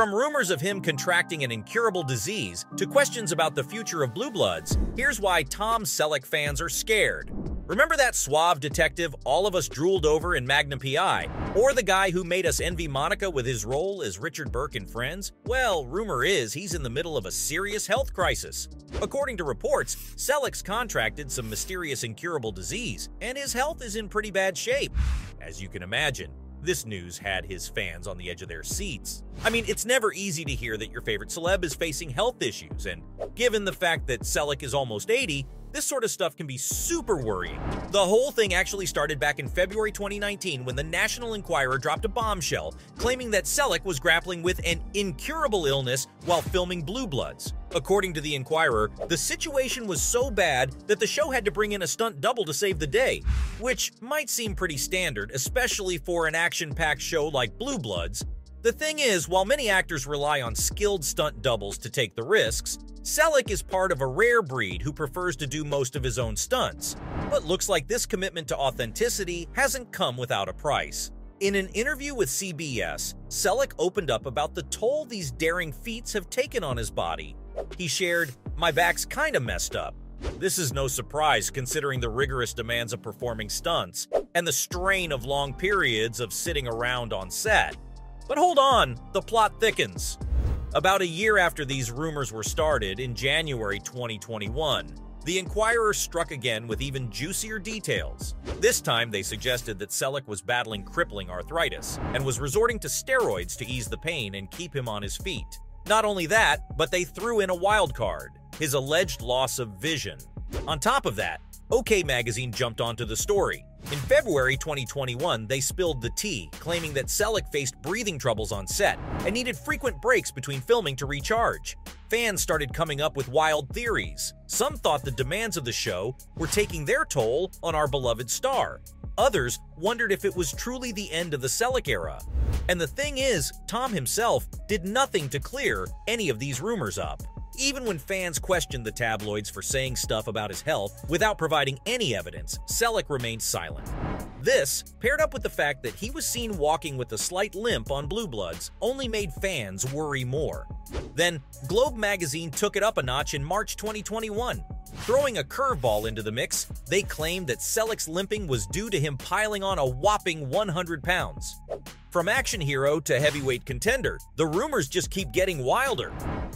From rumors of him contracting an incurable disease to questions about the future of Blue Bloods, here's why Tom Selleck fans are scared. Remember that suave detective all of us drooled over in Magnum PI? Or the guy who made us envy Monica with his role as Richard Burke in Friends? Well, rumor is he's in the middle of a serious health crisis. According to reports, Selleck's contracted some mysterious incurable disease, and his health is in pretty bad shape. As you can imagine, this news had his fans on the edge of their seats. I mean, it's never easy to hear that your favorite celeb is facing health issues, and given the fact that Selleck is almost 80, this sort of stuff can be super worrying. The whole thing actually started back in February 2019 when the National Enquirer dropped a bombshell claiming that Selleck was grappling with an incurable illness while filming Blue Bloods. According to the Enquirer, the situation was so bad that the show had to bring in a stunt double to save the day, which might seem pretty standard, especially for an action-packed show like Blue Bloods, the thing is, while many actors rely on skilled stunt doubles to take the risks, Selleck is part of a rare breed who prefers to do most of his own stunts. But looks like this commitment to authenticity hasn't come without a price. In an interview with CBS, Selleck opened up about the toll these daring feats have taken on his body. He shared, My back's kinda messed up. This is no surprise considering the rigorous demands of performing stunts and the strain of long periods of sitting around on set. But hold on, the plot thickens. About a year after these rumors were started, in January 2021, the Enquirer struck again with even juicier details. This time, they suggested that Selleck was battling crippling arthritis and was resorting to steroids to ease the pain and keep him on his feet. Not only that, but they threw in a wild card his alleged loss of vision. On top of that, OK Magazine jumped onto the story. In February 2021, they spilled the tea, claiming that Selleck faced breathing troubles on set and needed frequent breaks between filming to recharge. Fans started coming up with wild theories. Some thought the demands of the show were taking their toll on our beloved star. Others wondered if it was truly the end of the Selleck era. And the thing is, Tom himself did nothing to clear any of these rumors up. Even when fans questioned the tabloids for saying stuff about his health without providing any evidence, Selleck remained silent. This, paired up with the fact that he was seen walking with a slight limp on Blue Bloods, only made fans worry more. Then, Globe magazine took it up a notch in March 2021. Throwing a curveball into the mix, they claimed that Selleck's limping was due to him piling on a whopping 100 pounds. From action hero to heavyweight contender, the rumors just keep getting wilder.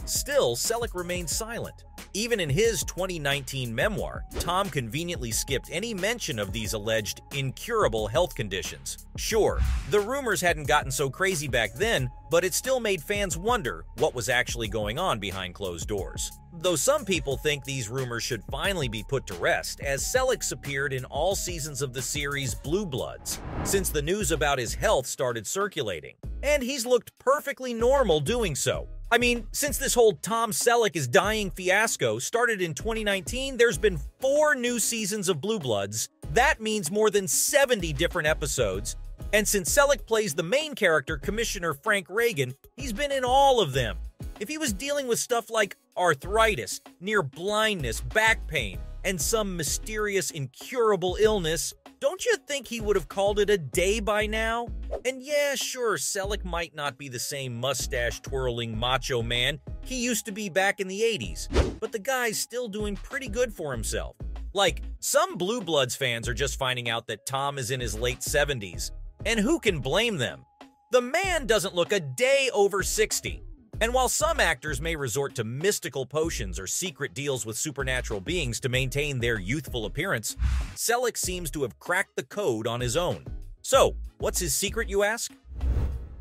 Still, Selleck remained silent. Even in his 2019 memoir, Tom conveniently skipped any mention of these alleged incurable health conditions. Sure, the rumors hadn't gotten so crazy back then, but it still made fans wonder what was actually going on behind closed doors. Though some people think these rumors should finally be put to rest, as Selleck's appeared in all seasons of the series Blue Bloods, since the news about his health started circulating. And he's looked perfectly normal doing so. I mean, since this whole Tom Selleck is dying fiasco started in 2019, there's been four new seasons of Blue Bloods. That means more than 70 different episodes. And since Selleck plays the main character, Commissioner Frank Reagan, he's been in all of them. If he was dealing with stuff like arthritis, near blindness, back pain, and some mysterious incurable illness, don't you think he would have called it a day by now? And yeah, sure, Selleck might not be the same mustache twirling macho man he used to be back in the 80s, but the guy's still doing pretty good for himself. Like, some Blue Bloods fans are just finding out that Tom is in his late 70s, and who can blame them? The man doesn't look a day over 60. And while some actors may resort to mystical potions or secret deals with supernatural beings to maintain their youthful appearance, Selleck seems to have cracked the code on his own. So, what's his secret, you ask?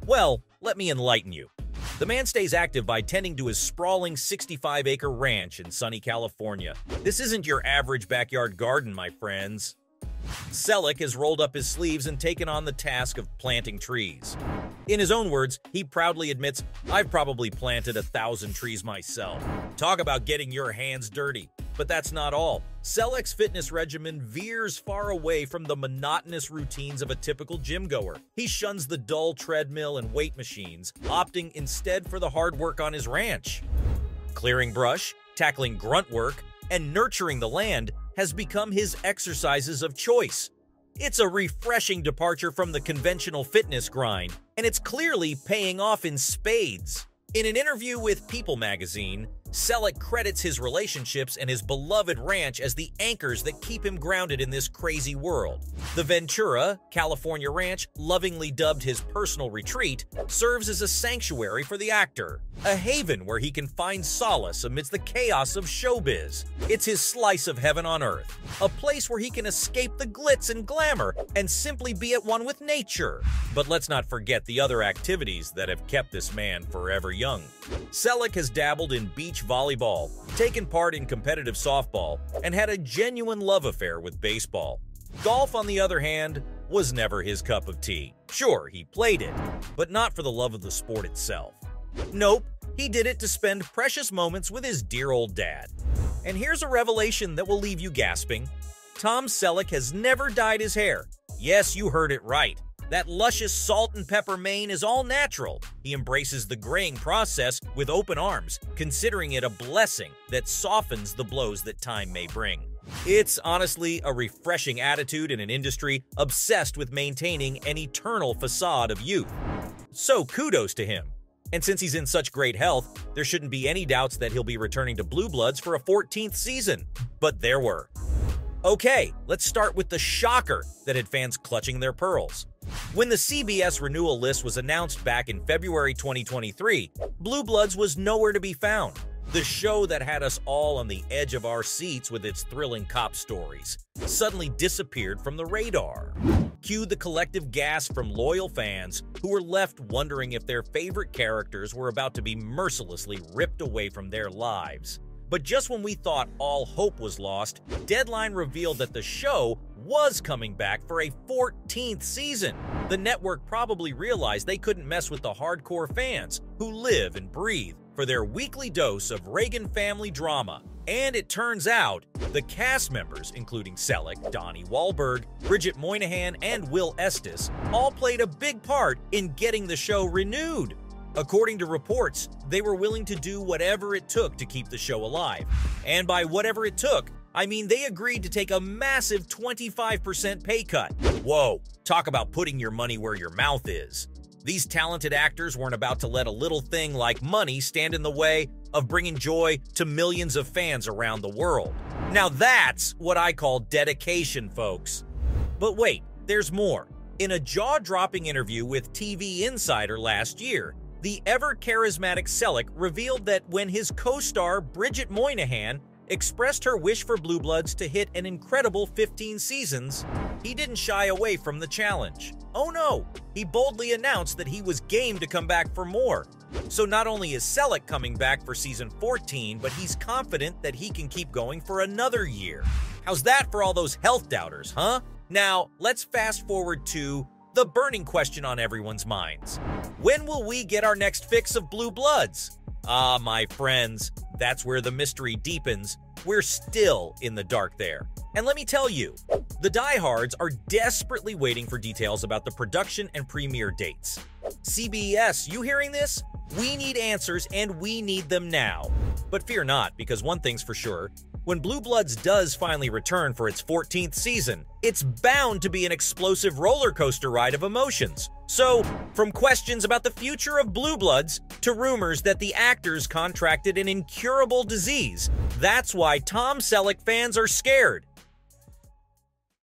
Well, let me enlighten you. The man stays active by tending to his sprawling 65 acre ranch in sunny California. This isn't your average backyard garden, my friends. Selleck has rolled up his sleeves and taken on the task of planting trees. In his own words, he proudly admits, I've probably planted a thousand trees myself. Talk about getting your hands dirty. But that's not all. Selleck's fitness regimen veers far away from the monotonous routines of a typical gym goer. He shuns the dull treadmill and weight machines, opting instead for the hard work on his ranch. Clearing brush, tackling grunt work, and nurturing the land has become his exercises of choice. It's a refreshing departure from the conventional fitness grind, and it's clearly paying off in spades. In an interview with People magazine, Selleck credits his relationships and his beloved ranch as the anchors that keep him grounded in this crazy world. The Ventura, California ranch, lovingly dubbed his personal retreat, serves as a sanctuary for the actor, a haven where he can find solace amidst the chaos of showbiz. It's his slice of heaven on earth, a place where he can escape the glitz and glamour and simply be at one with nature. But let's not forget the other activities that have kept this man forever young. Selleck has dabbled in beach volleyball, taken part in competitive softball, and had a genuine love affair with baseball. Golf, on the other hand, was never his cup of tea. Sure, he played it, but not for the love of the sport itself. Nope, he did it to spend precious moments with his dear old dad. And here's a revelation that will leave you gasping. Tom Selleck has never dyed his hair. Yes, you heard it right. That luscious salt and pepper mane is all natural. He embraces the graying process with open arms, considering it a blessing that softens the blows that time may bring. It's honestly a refreshing attitude in an industry obsessed with maintaining an eternal facade of youth. So kudos to him. And since he's in such great health, there shouldn't be any doubts that he'll be returning to Blue Bloods for a 14th season. But there were. Okay, let's start with the shocker that had fans clutching their pearls. When the CBS renewal list was announced back in February 2023, Blue Bloods was nowhere to be found. The show that had us all on the edge of our seats with its thrilling cop stories suddenly disappeared from the radar. Cue the collective gasp from loyal fans who were left wondering if their favorite characters were about to be mercilessly ripped away from their lives. But just when we thought all hope was lost, Deadline revealed that the show was coming back for a 14th season. The network probably realized they couldn't mess with the hardcore fans who live and breathe for their weekly dose of Reagan family drama. And it turns out, the cast members, including Selleck, Donnie Wahlberg, Bridget Moynahan, and Will Estes, all played a big part in getting the show renewed. According to reports, they were willing to do whatever it took to keep the show alive. And by whatever it took, I mean they agreed to take a massive 25% pay cut. Whoa, talk about putting your money where your mouth is. These talented actors weren't about to let a little thing like money stand in the way of bringing joy to millions of fans around the world. Now that's what I call dedication, folks. But wait, there's more. In a jaw dropping interview with TV Insider last year, the ever charismatic Selleck revealed that when his co star Bridget Moynahan expressed her wish for Blue Bloods to hit an incredible 15 seasons, he didn't shy away from the challenge. Oh no, he boldly announced that he was game to come back for more. So not only is Selleck coming back for season 14, but he's confident that he can keep going for another year. How's that for all those health doubters, huh? Now, let's fast forward to the burning question on everyone's minds. When will we get our next fix of Blue Bloods? Ah, my friends, that's where the mystery deepens. We're still in the dark there. And let me tell you, the diehards are desperately waiting for details about the production and premiere dates. CBS, you hearing this? We need answers and we need them now. But fear not, because one thing's for sure when Blue Bloods does finally return for its 14th season, it's bound to be an explosive roller coaster ride of emotions. So, from questions about the future of Blue Bloods to rumors that the actors contracted an incurable disease, that's why Tom Selleck fans are scared.